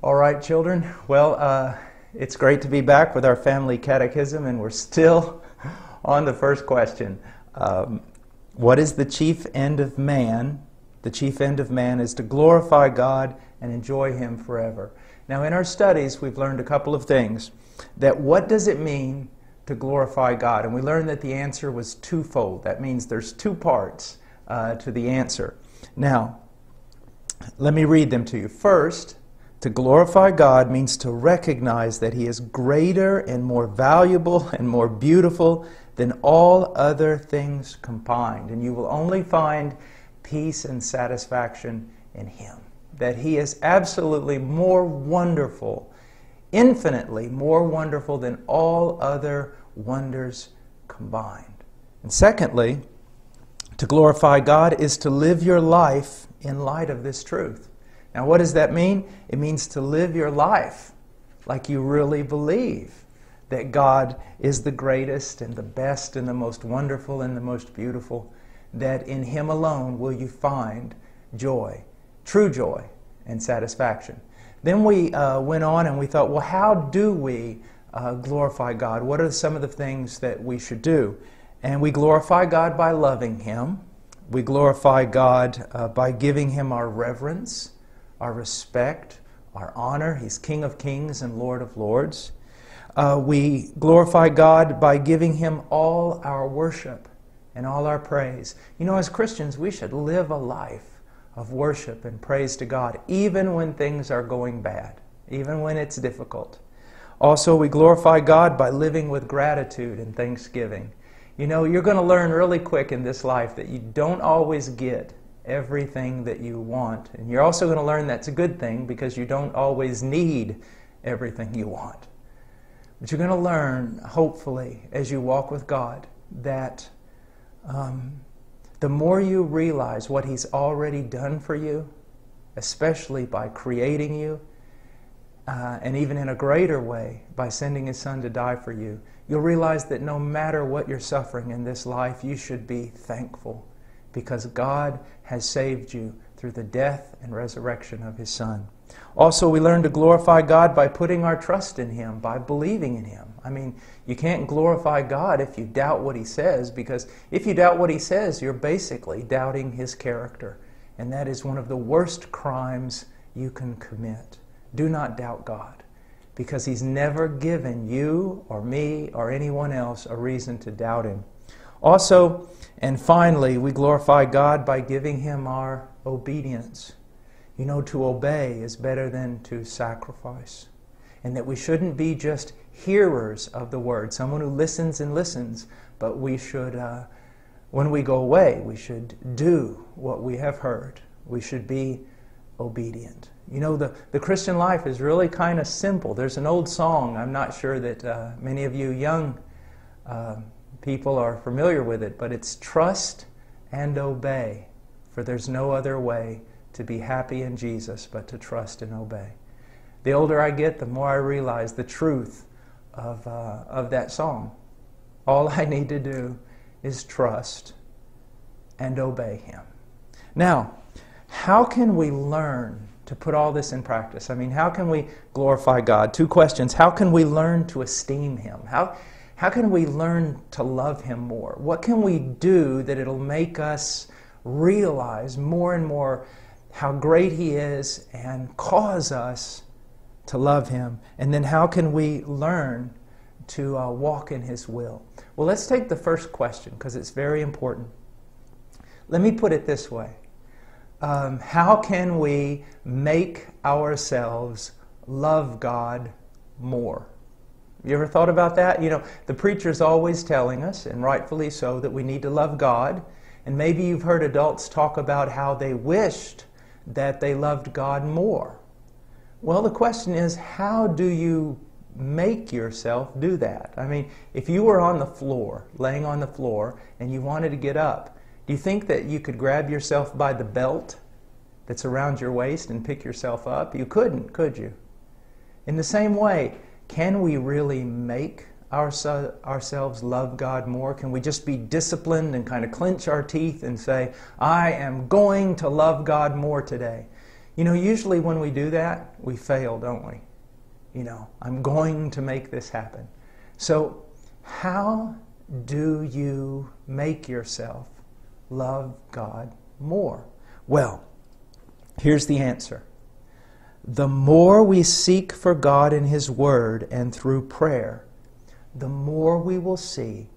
All right, children. Well, uh, it's great to be back with our family catechism, and we're still on the first question. Um, what is the chief end of man? The chief end of man is to glorify God and enjoy Him forever. Now, in our studies, we've learned a couple of things. That what does it mean to glorify God? And we learned that the answer was twofold. That means there's two parts uh, to the answer. Now, let me read them to you. First, to glorify God means to recognize that He is greater and more valuable and more beautiful than all other things combined. And you will only find peace and satisfaction in Him. That He is absolutely more wonderful, infinitely more wonderful than all other wonders combined. And secondly, to glorify God is to live your life in light of this truth. Now, what does that mean? It means to live your life like you really believe that God is the greatest and the best and the most wonderful and the most beautiful, that in Him alone will you find joy, true joy, and satisfaction. Then we uh, went on and we thought, well, how do we uh, glorify God? What are some of the things that we should do? And we glorify God by loving Him. We glorify God uh, by giving Him our reverence, our respect, our honor. He's King of kings and Lord of lords. Uh, we glorify God by giving Him all our worship and all our praise. You know, as Christians, we should live a life of worship and praise to God, even when things are going bad, even when it's difficult. Also, we glorify God by living with gratitude and thanksgiving. You know, you're going to learn really quick in this life that you don't always get everything that you want. And you're also going to learn that's a good thing because you don't always need everything you want. But you're going to learn, hopefully, as you walk with God, that um, the more you realize what He's already done for you, especially by creating you, uh, and even in a greater way by sending His Son to die for you, you'll realize that no matter what you're suffering in this life, you should be thankful because God has saved you through the death and resurrection of His Son. Also, we learn to glorify God by putting our trust in Him, by believing in Him. I mean, you can't glorify God if you doubt what He says, because if you doubt what He says, you're basically doubting His character. And that is one of the worst crimes you can commit. Do not doubt God because He's never given you or me or anyone else a reason to doubt Him. Also, and finally, we glorify God by giving Him our obedience. You know, to obey is better than to sacrifice. And that we shouldn't be just hearers of the word, someone who listens and listens, but we should, uh, when we go away, we should do what we have heard. We should be obedient. You know, the, the Christian life is really kind of simple. There's an old song, I'm not sure that uh, many of you young uh, people are familiar with it, but it's trust and obey, for there's no other way to be happy in Jesus but to trust and obey. The older I get, the more I realize the truth of, uh, of that song. All I need to do is trust and obey Him. Now, how can we learn to put all this in practice? I mean, how can we glorify God? Two questions. How can we learn to esteem Him? How, how can we learn to love Him more? What can we do that it'll make us realize more and more how great He is and cause us to love Him? And then how can we learn to uh, walk in His will? Well, let's take the first question because it's very important. Let me put it this way um, how can we make ourselves love God more? You ever thought about that? You know, the preacher's always telling us, and rightfully so, that we need to love God. And maybe you've heard adults talk about how they wished that they loved God more. Well, the question is, how do you make yourself do that? I mean, if you were on the floor, laying on the floor, and you wanted to get up, do you think that you could grab yourself by the belt that's around your waist and pick yourself up? You couldn't, could you? In the same way, can we really make ourselves love God more? Can we just be disciplined and kind of clench our teeth and say, I am going to love God more today? You know, usually when we do that, we fail, don't we? You know, I'm going to make this happen. So, how do you make yourself love God more? Well, here's the answer. The more we seek for God in His Word and through prayer, the more we will see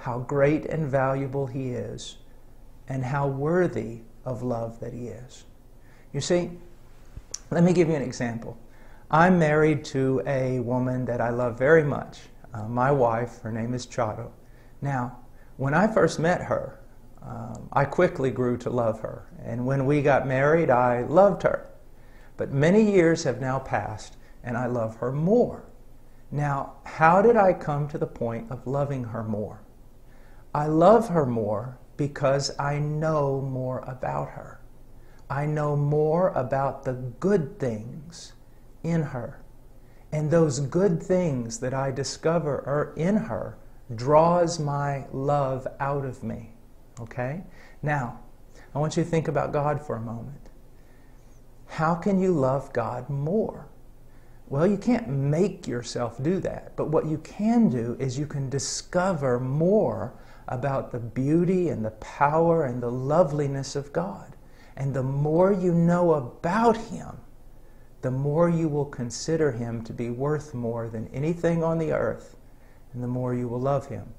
how great and valuable He is and how worthy of love that He is. You see, let me give you an example. I'm married to a woman that I love very much, uh, my wife. Her name is Charo. Now, when I first met her, um, I quickly grew to love her. And when we got married, I loved her. But many years have now passed, and I love her more. Now, how did I come to the point of loving her more? I love her more because I know more about her. I know more about the good things in her. And those good things that I discover are in her draws my love out of me. Okay? Now, I want you to think about God for a moment. How can you love God more? Well, you can't make yourself do that, but what you can do is you can discover more about the beauty and the power and the loveliness of God. And the more you know about Him, the more you will consider Him to be worth more than anything on the earth, and the more you will love Him.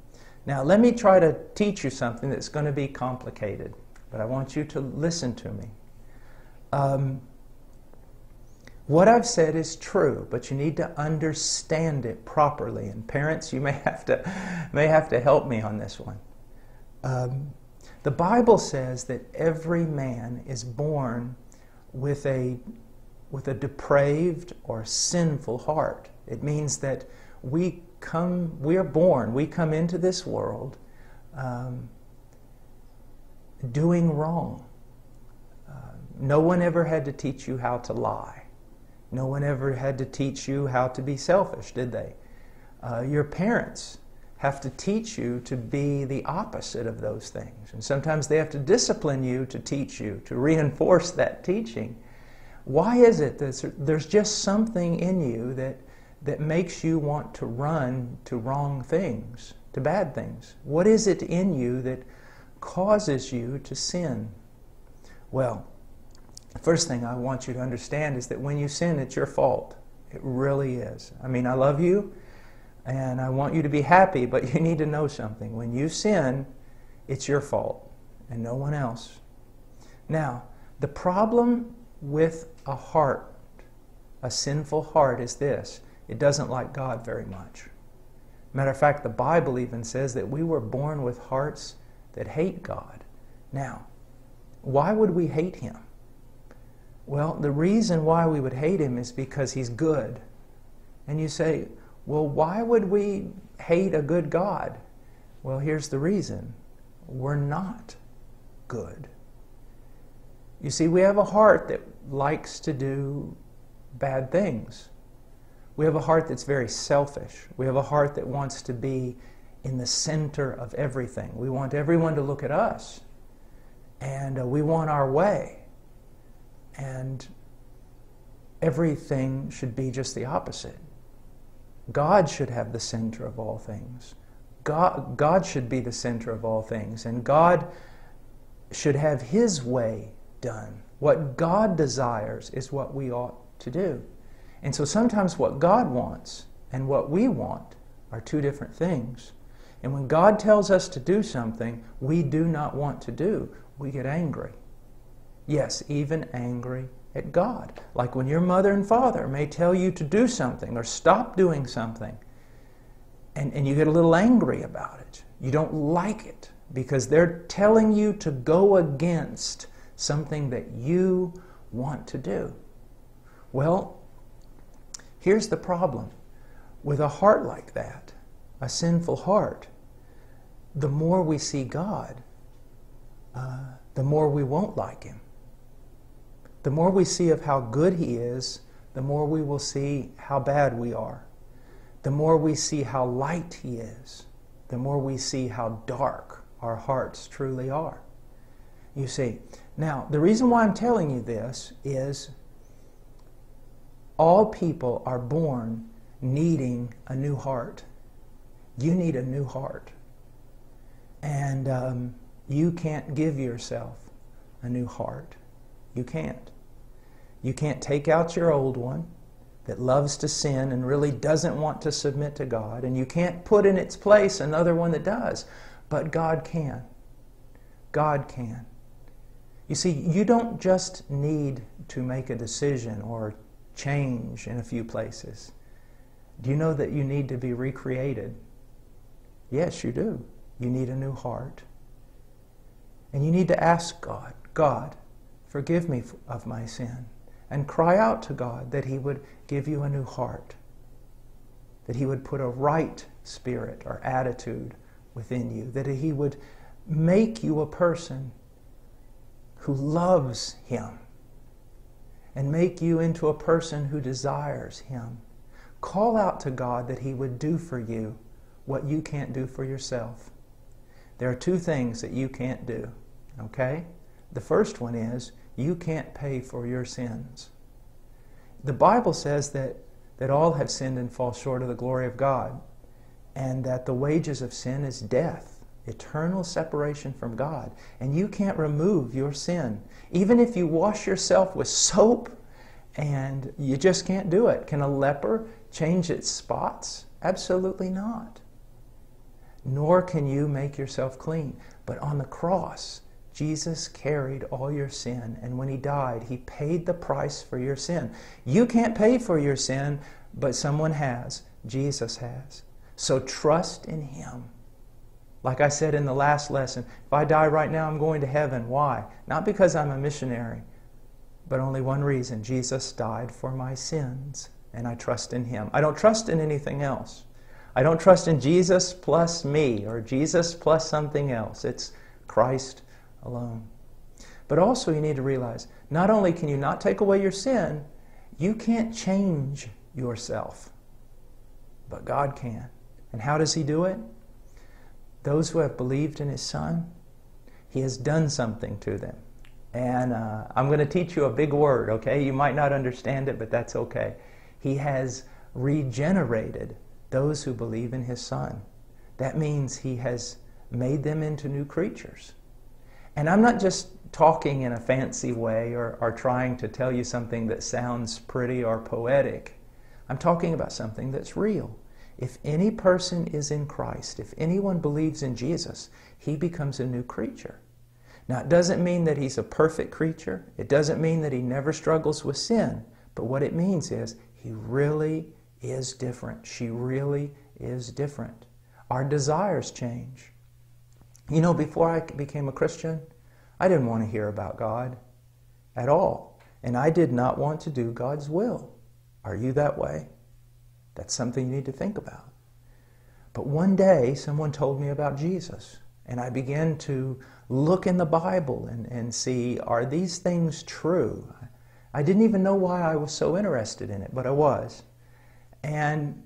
Now, let me try to teach you something that's going to be complicated, but I want you to listen to me. Um, what I've said is true, but you need to understand it properly. And parents, you may have to, may have to help me on this one. Um, the Bible says that every man is born with a, with a depraved or sinful heart. It means that we come, we are born, we come into this world um, doing wrong. Uh, no one ever had to teach you how to lie. No one ever had to teach you how to be selfish, did they? Uh, your parents have to teach you to be the opposite of those things. And sometimes they have to discipline you to teach you, to reinforce that teaching. Why is it that there's just something in you that, that makes you want to run to wrong things, to bad things? What is it in you that causes you to sin? Well, first thing I want you to understand is that when you sin, it's your fault. It really is. I mean, I love you and I want you to be happy, but you need to know something. When you sin, it's your fault and no one else. Now, the problem with a heart, a sinful heart, is this it doesn't like God very much. Matter of fact, the Bible even says that we were born with hearts that hate God. Now, why would we hate Him? Well, the reason why we would hate him is because he's good. And you say, well, why would we hate a good God? Well, here's the reason we're not good. You see, we have a heart that likes to do bad things. We have a heart that's very selfish. We have a heart that wants to be in the center of everything. We want everyone to look at us. And uh, we want our way. And everything should be just the opposite. God should have the center of all things. God, God should be the center of all things. And God should have His way done. What God desires is what we ought to do. And so sometimes what God wants and what we want are two different things. And when God tells us to do something we do not want to do, we get angry. Yes, even angry at God. Like when your mother and father may tell you to do something or stop doing something, and, and you get a little angry about it. You don't like it because they're telling you to go against something that you want to do. Well, here's the problem with a heart like that, a sinful heart, the more we see God, uh, the more we won't like Him. The more we see of how good He is, the more we will see how bad we are. The more we see how light He is, the more we see how dark our hearts truly are. You see. Now, the reason why I'm telling you this is all people are born needing a new heart. You need a new heart. And um, you can't give yourself a new heart. You can't. You can't take out your old one that loves to sin and really doesn't want to submit to God, and you can't put in its place another one that does. But God can. God can. You see, you don't just need to make a decision or change in a few places. Do you know that you need to be recreated? Yes, you do. You need a new heart. And you need to ask God, God, forgive me of my sin. And cry out to God that He would give you a new heart, that He would put a right spirit or attitude within you, that He would make you a person who loves Him and make you into a person who desires Him. Call out to God that He would do for you what you can't do for yourself. There are two things that you can't do, okay? The first one is you can't pay for your sins. The Bible says that, that all have sinned and fall short of the glory of God, and that the wages of sin is death, eternal separation from God. And you can't remove your sin. Even if you wash yourself with soap, and you just can't do it. Can a leper change its spots? Absolutely not. Nor can you make yourself clean. But on the cross, Jesus carried all your sin, and when he died, he paid the price for your sin. You can't pay for your sin, but someone has. Jesus has. So trust in him. Like I said in the last lesson, if I die right now, I'm going to heaven. Why? Not because I'm a missionary, but only one reason Jesus died for my sins, and I trust in him. I don't trust in anything else. I don't trust in Jesus plus me or Jesus plus something else. It's Christ alone. But also, you need to realize not only can you not take away your sin, you can't change yourself, but God can. And how does He do it? Those who have believed in His Son, He has done something to them. And uh, I'm going to teach you a big word, okay? You might not understand it, but that's okay. He has regenerated those who believe in His Son. That means He has made them into new creatures. And I'm not just talking in a fancy way or, or trying to tell you something that sounds pretty or poetic. I'm talking about something that's real. If any person is in Christ, if anyone believes in Jesus, he becomes a new creature. Now, it doesn't mean that he's a perfect creature. It doesn't mean that he never struggles with sin. But what it means is he really is different. She really is different. Our desires change. You know, before I became a Christian, I didn't want to hear about God at all. And I did not want to do God's will. Are you that way? That's something you need to think about. But one day, someone told me about Jesus. And I began to look in the Bible and, and see are these things true? I didn't even know why I was so interested in it, but I was. And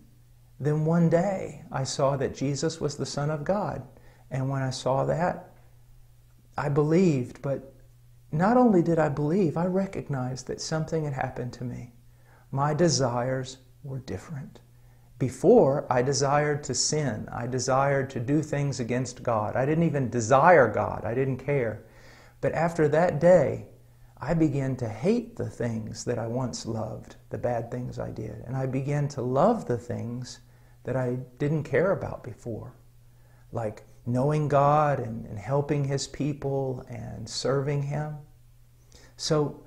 then one day I saw that Jesus was the Son of God. And when I saw that, I believed, but not only did I believe, I recognized that something had happened to me. My desires were different. Before, I desired to sin. I desired to do things against God. I didn't even desire God. I didn't care. But after that day, I began to hate the things that I once loved, the bad things I did. And I began to love the things that I didn't care about before, like knowing God and, and helping His people and serving Him. So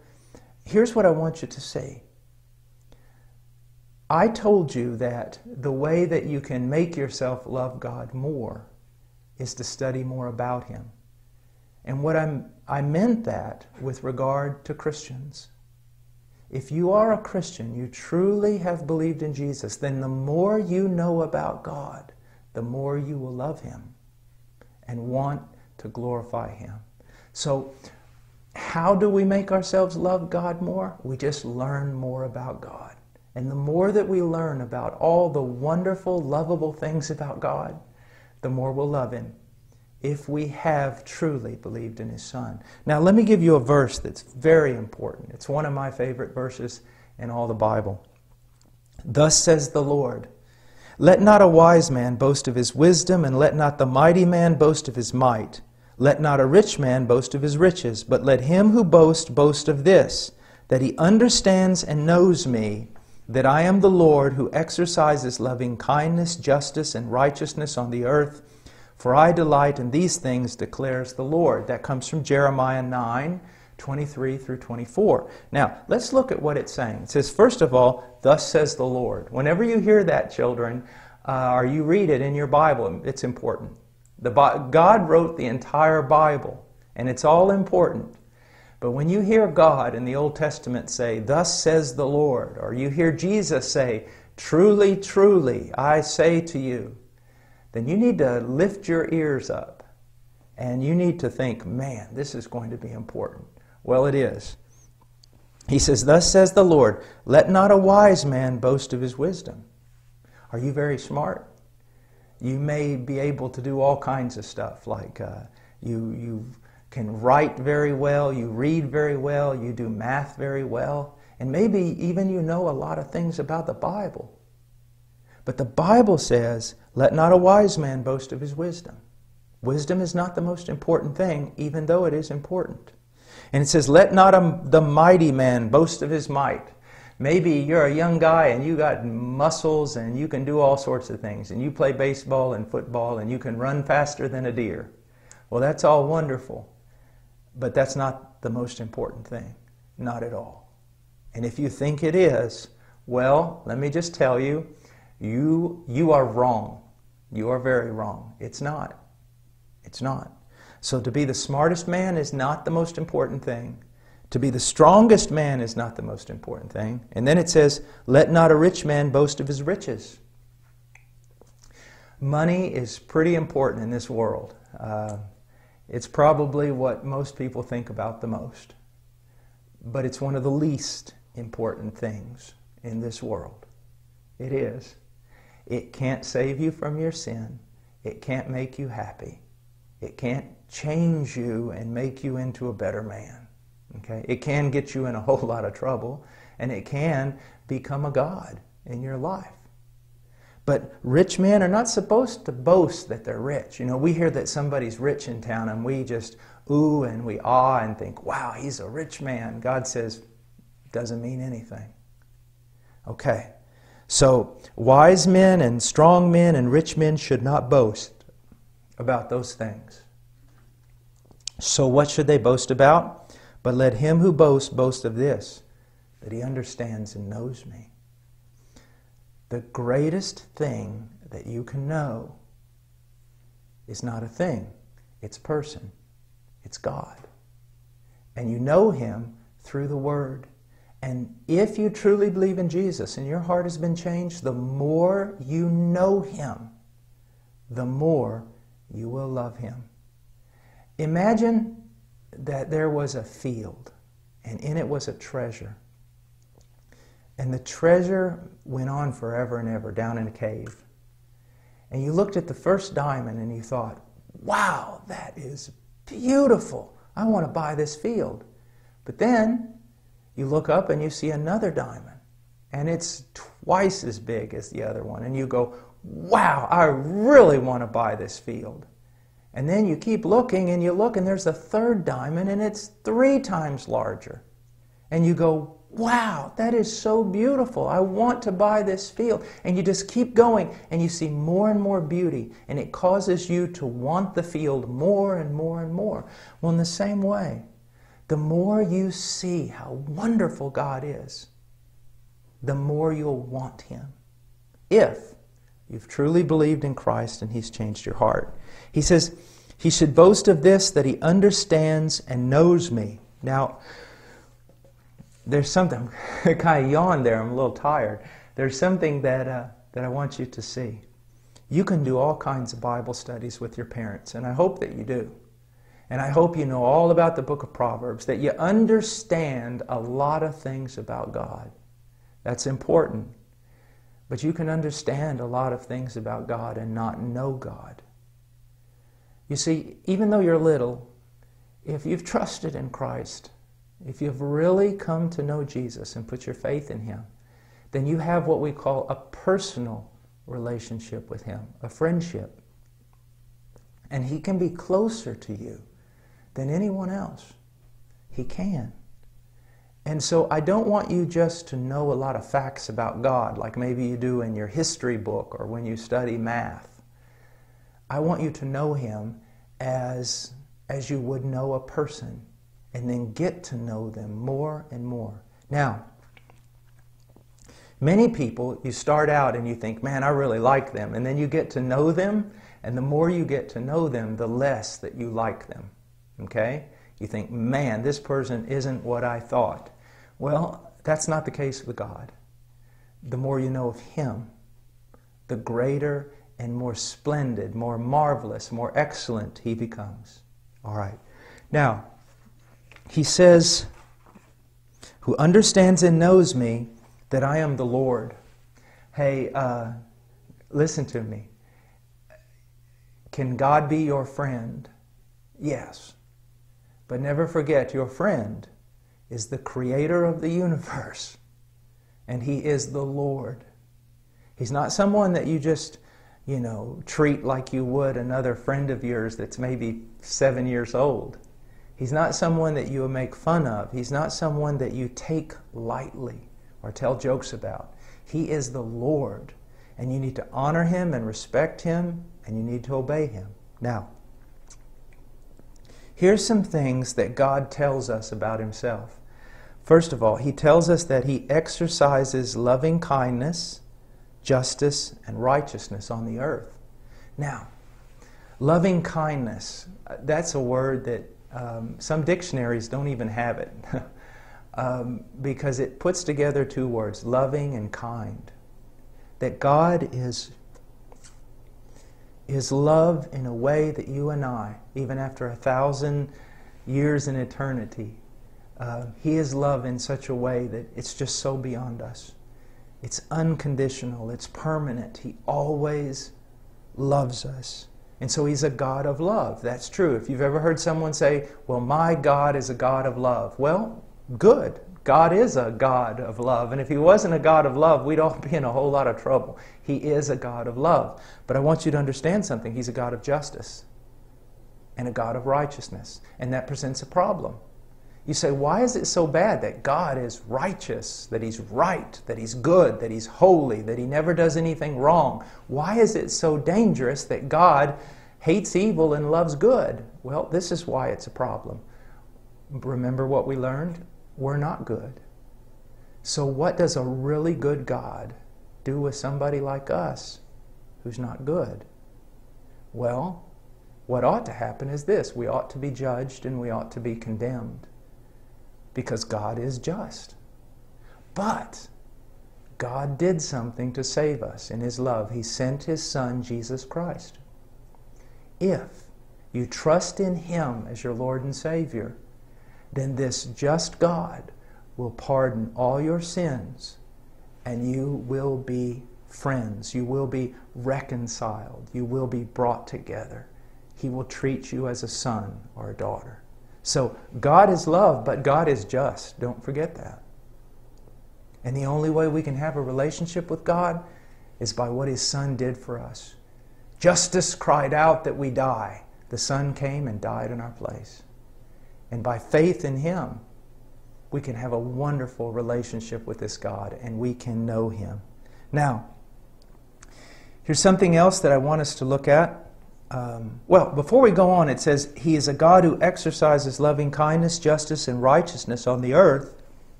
here's what I want you to see. I told you that the way that you can make yourself love God more is to study more about Him. And what I'm, I meant that with regard to Christians. If you are a Christian, you truly have believed in Jesus, then the more you know about God, the more you will love Him and want to glorify Him. So, how do we make ourselves love God more? We just learn more about God. And the more that we learn about all the wonderful, lovable things about God, the more we'll love Him if we have truly believed in his Son. Now, let me give you a verse that's very important. It's one of my favorite verses in all the Bible. Thus says the Lord Let not a wise man boast of his wisdom, and let not the mighty man boast of his might. Let not a rich man boast of his riches, but let him who boasts boast of this, that he understands and knows me, that I am the Lord who exercises loving kindness, justice, and righteousness on the earth. For I delight in these things, declares the Lord. That comes from Jeremiah 9, 23 through 24. Now, let's look at what it's saying. It says, first of all, thus says the Lord. Whenever you hear that, children, uh, or you read it in your Bible, it's important. The, God wrote the entire Bible, and it's all important. But when you hear God in the Old Testament say, Thus says the Lord, or you hear Jesus say, Truly, truly, I say to you, then you need to lift your ears up and you need to think, man, this is going to be important. Well, it is. He says, Thus says the Lord, let not a wise man boast of his wisdom. Are you very smart? You may be able to do all kinds of stuff, like uh, you, you can write very well, you read very well, you do math very well, and maybe even you know a lot of things about the Bible. But the Bible says, let not a wise man boast of his wisdom. Wisdom is not the most important thing, even though it is important. And it says, let not a, the mighty man boast of his might. Maybe you're a young guy and you got muscles and you can do all sorts of things and you play baseball and football and you can run faster than a deer. Well, that's all wonderful, but that's not the most important thing. Not at all. And if you think it is, well, let me just tell you, you, you are wrong. You are very wrong. It's not. It's not. So to be the smartest man is not the most important thing. To be the strongest man is not the most important thing. And then it says, let not a rich man boast of his riches. Money is pretty important in this world. Uh, it's probably what most people think about the most. But it's one of the least important things in this world. It is. It can't save you from your sin. It can't make you happy. It can't change you and make you into a better man. Okay? It can get you in a whole lot of trouble, and it can become a God in your life. But rich men are not supposed to boast that they're rich. You know, we hear that somebody's rich in town and we just ooh and we ah and think, wow, he's a rich man. God says, doesn't mean anything. Okay. So, wise men and strong men and rich men should not boast about those things. So, what should they boast about? But let him who boasts boast of this, that he understands and knows me. The greatest thing that you can know is not a thing, it's person, it's God. And you know him through the Word. And if you truly believe in Jesus and your heart has been changed, the more you know Him, the more you will love Him. Imagine that there was a field and in it was a treasure. And the treasure went on forever and ever down in a cave. And you looked at the first diamond and you thought, wow, that is beautiful. I want to buy this field. But then you look up and you see another diamond, and it's twice as big as the other one, and you go, wow, I really want to buy this field. And then you keep looking and you look, and there's a third diamond, and it's three times larger. And you go, wow, that is so beautiful. I want to buy this field. And you just keep going, and you see more and more beauty, and it causes you to want the field more and more and more. Well, in the same way, the more you see how wonderful God is, the more you'll want Him. If you've truly believed in Christ and He's changed your heart. He says, He should boast of this that He understands and knows me. Now, there's something, I kind of yawned there, I'm a little tired. There's something that, uh, that I want you to see. You can do all kinds of Bible studies with your parents, and I hope that you do. And I hope you know all about the book of Proverbs, that you understand a lot of things about God. That's important. But you can understand a lot of things about God and not know God. You see, even though you're little, if you've trusted in Christ, if you've really come to know Jesus and put your faith in Him, then you have what we call a personal relationship with Him, a friendship. And He can be closer to you than anyone else. He can. And so I don't want you just to know a lot of facts about God, like maybe you do in your history book or when you study math. I want you to know Him as, as you would know a person and then get to know them more and more. Now, many people, you start out and you think, man, I really like them. And then you get to know them, and the more you get to know them, the less that you like them. Okay? You think, man, this person isn't what I thought. Well, that's not the case with God. The more you know of Him, the greater and more splendid, more marvelous, more excellent He becomes. All right. Now, he says, Who understands and knows me, that I am the Lord. Hey, uh, listen to me. Can God be your friend? Yes. But never forget, your friend is the creator of the universe, and He is the Lord. He's not someone that you just, you know, treat like you would another friend of yours that's maybe seven years old. He's not someone that you make fun of. He's not someone that you take lightly or tell jokes about. He is the Lord, and you need to honor Him and respect Him, and you need to obey Him. Now, Here's some things that God tells us about Himself. First of all, He tells us that He exercises loving kindness, justice, and righteousness on the earth. Now, loving kindness, that's a word that um, some dictionaries don't even have it um, because it puts together two words loving and kind. That God is is love in a way that you and I, even after a thousand years in eternity, uh, He is love in such a way that it's just so beyond us. It's unconditional, it's permanent. He always loves us. And so He's a God of love. That's true. If you've ever heard someone say, Well, my God is a God of love, well, good. God is a God of love. And if He wasn't a God of love, we'd all be in a whole lot of trouble. He is a God of love. But I want you to understand something He's a God of justice and a God of righteousness. And that presents a problem. You say, why is it so bad that God is righteous, that He's right, that He's good, that He's holy, that He never does anything wrong? Why is it so dangerous that God hates evil and loves good? Well, this is why it's a problem. Remember what we learned? we're not good. So, what does a really good God do with somebody like us who's not good? Well, what ought to happen is this we ought to be judged and we ought to be condemned because God is just. But God did something to save us in His love. He sent His Son, Jesus Christ. If you trust in Him as your Lord and Savior, then this just God will pardon all your sins and you will be friends. You will be reconciled. You will be brought together. He will treat you as a son or a daughter. So God is love, but God is just. Don't forget that. And the only way we can have a relationship with God is by what His Son did for us. Justice cried out that we die. The Son came and died in our place. And by faith in Him, we can have a wonderful relationship with this God and we can know Him. Now, here's something else that I want us to look at. Um, well, before we go on, it says, He is a God who exercises loving kindness, justice, and righteousness on the earth.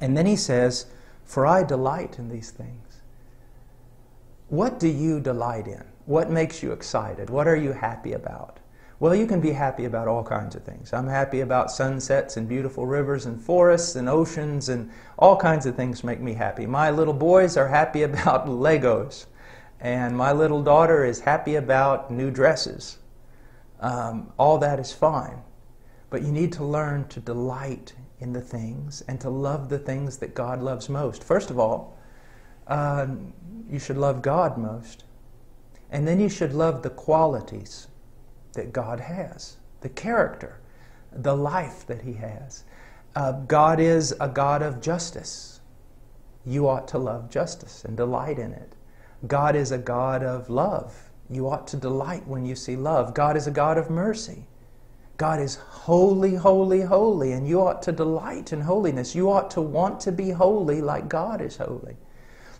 And then He says, For I delight in these things. What do you delight in? What makes you excited? What are you happy about? Well, you can be happy about all kinds of things. I'm happy about sunsets and beautiful rivers and forests and oceans and all kinds of things make me happy. My little boys are happy about Legos, and my little daughter is happy about new dresses. Um, all that is fine. But you need to learn to delight in the things and to love the things that God loves most. First of all, uh, you should love God most. And then you should love the qualities that God has, the character, the life that He has. Uh, God is a God of justice. You ought to love justice and delight in it. God is a God of love. You ought to delight when you see love. God is a God of mercy. God is holy, holy, holy, and you ought to delight in holiness. You ought to want to be holy like God is holy.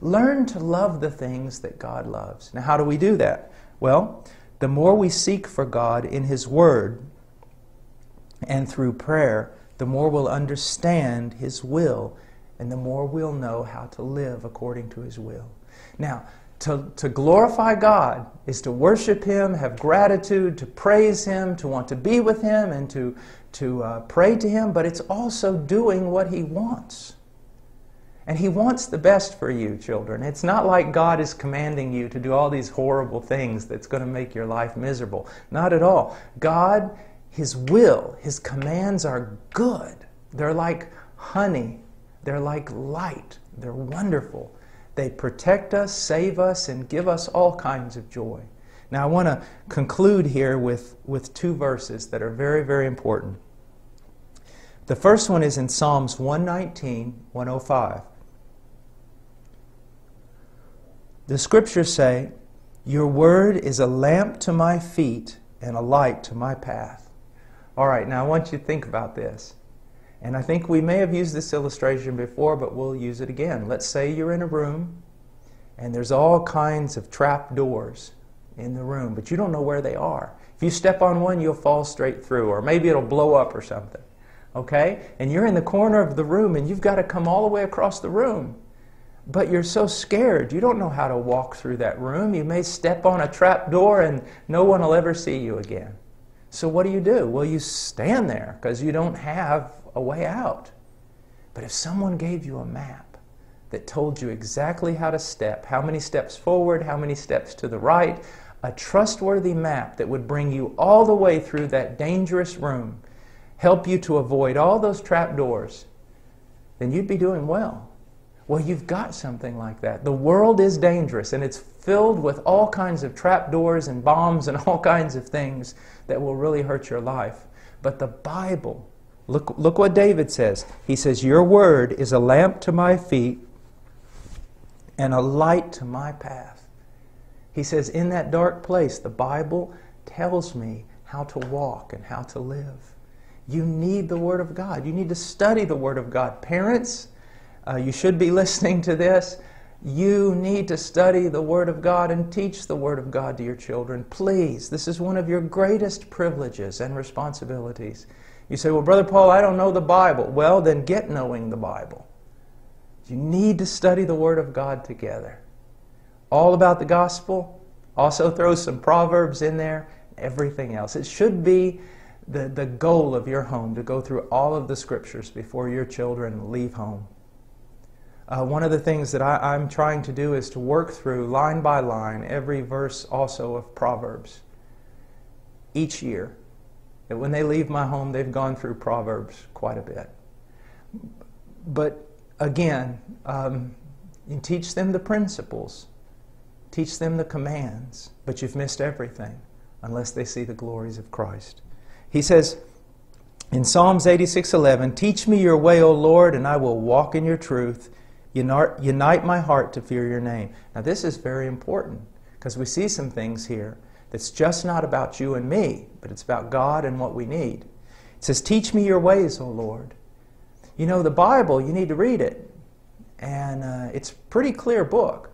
Learn to love the things that God loves. Now, how do we do that? Well, the more we seek for God in His Word and through prayer, the more we'll understand His will and the more we'll know how to live according to His will. Now, to, to glorify God is to worship Him, have gratitude, to praise Him, to want to be with Him, and to, to uh, pray to Him, but it's also doing what He wants. And He wants the best for you, children. It's not like God is commanding you to do all these horrible things that's going to make your life miserable. Not at all. God, His will, His commands are good. They're like honey, they're like light, they're wonderful. They protect us, save us, and give us all kinds of joy. Now, I want to conclude here with, with two verses that are very, very important. The first one is in Psalms 119, 105. The scriptures say, Your word is a lamp to my feet and a light to my path. All right, now I want you to think about this. And I think we may have used this illustration before, but we'll use it again. Let's say you're in a room and there's all kinds of trap doors in the room, but you don't know where they are. If you step on one, you'll fall straight through, or maybe it'll blow up or something. Okay? And you're in the corner of the room and you've got to come all the way across the room. But you're so scared, you don't know how to walk through that room. You may step on a trap door and no one will ever see you again. So what do you do? Well, you stand there because you don't have a way out. But if someone gave you a map that told you exactly how to step, how many steps forward, how many steps to the right, a trustworthy map that would bring you all the way through that dangerous room, help you to avoid all those trap doors, then you'd be doing well. Well, you've got something like that. The world is dangerous and it's filled with all kinds of trap doors and bombs and all kinds of things that will really hurt your life. But the Bible Look, look what David says. He says, Your word is a lamp to my feet and a light to my path. He says, In that dark place, the Bible tells me how to walk and how to live. You need the Word of God. You need to study the Word of God. Parents, uh, you should be listening to this. You need to study the Word of God and teach the Word of God to your children. Please, this is one of your greatest privileges and responsibilities. You say, Well, Brother Paul, I don't know the Bible. Well, then get knowing the Bible. You need to study the Word of God together. All about the gospel. Also, throw some Proverbs in there, everything else. It should be the, the goal of your home to go through all of the scriptures before your children leave home. Uh, one of the things that I, I'm trying to do is to work through line by line every verse also of Proverbs each year that when they leave my home, they've gone through Proverbs quite a bit. But again, um, teach them the principles, teach them the commands, but you've missed everything unless they see the glories of Christ. He says in Psalms 86:11, "Teach me your way, O Lord, and I will walk in your truth. Unite my heart to fear your name." Now this is very important because we see some things here that's just not about you and me, but it's about God and what we need. It says, Teach me your ways, O Lord. You know, the Bible, you need to read it. And uh, it's a pretty clear book.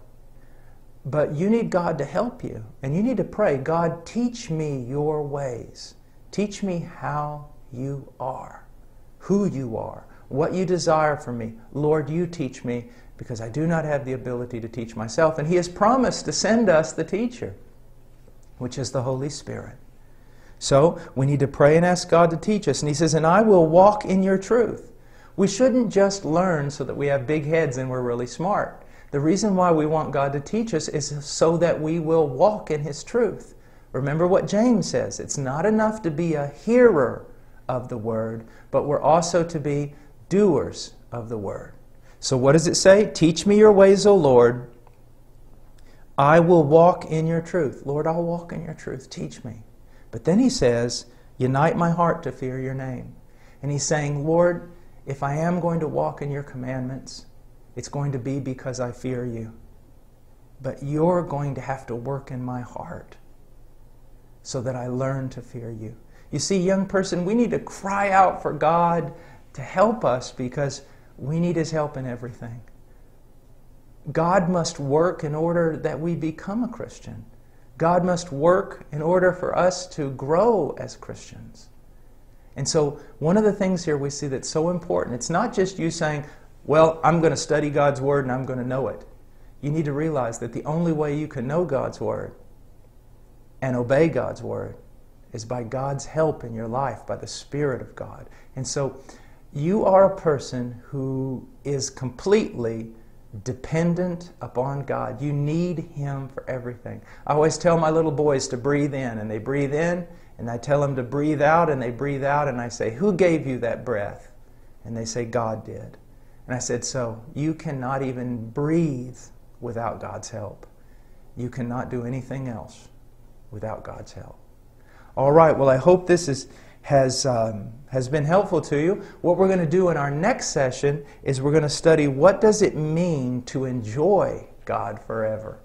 But you need God to help you. And you need to pray, God, teach me your ways. Teach me how you are, who you are, what you desire from me. Lord, you teach me because I do not have the ability to teach myself. And He has promised to send us the teacher which is the Holy Spirit. So we need to pray and ask God to teach us. And He says, And I will walk in your truth. We shouldn't just learn so that we have big heads and we're really smart. The reason why we want God to teach us is so that we will walk in His truth. Remember what James says it's not enough to be a hearer of the word, but we're also to be doers of the word. So, what does it say? Teach me your ways, O Lord. I will walk in your truth. Lord, I'll walk in your truth. Teach me. But then he says, Unite my heart to fear your name. And he's saying, Lord, if I am going to walk in your commandments, it's going to be because I fear you. But you're going to have to work in my heart so that I learn to fear you. You see, young person, we need to cry out for God to help us because we need His help in everything. God must work in order that we become a Christian. God must work in order for us to grow as Christians. And so, one of the things here we see that's so important, it's not just you saying, Well, I'm going to study God's Word and I'm going to know it. You need to realize that the only way you can know God's Word and obey God's Word is by God's help in your life, by the Spirit of God. And so, you are a person who is completely dependent upon God. You need Him for everything. I always tell my little boys to breathe in, and they breathe in, and I tell them to breathe out, and they breathe out, and I say, Who gave you that breath? And they say, God did. And I said, So you cannot even breathe without God's help. You cannot do anything else without God's help. All right, well, I hope this is has, um, has been helpful to you. What we're going to do in our next session is we're going to study what does it mean to enjoy God forever?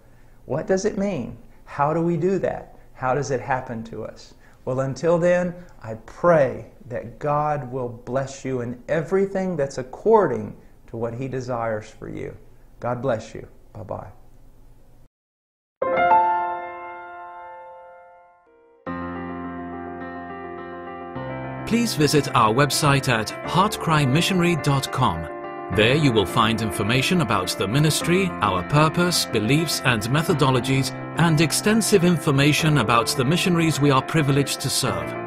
What does it mean? How do we do that? How does it happen to us? Well, until then, I pray that God will bless you in everything that's according to what He desires for you. God bless you. Bye bye. Please visit our website at heartcrymissionary.com. There you will find information about the ministry, our purpose, beliefs, and methodologies, and extensive information about the missionaries we are privileged to serve.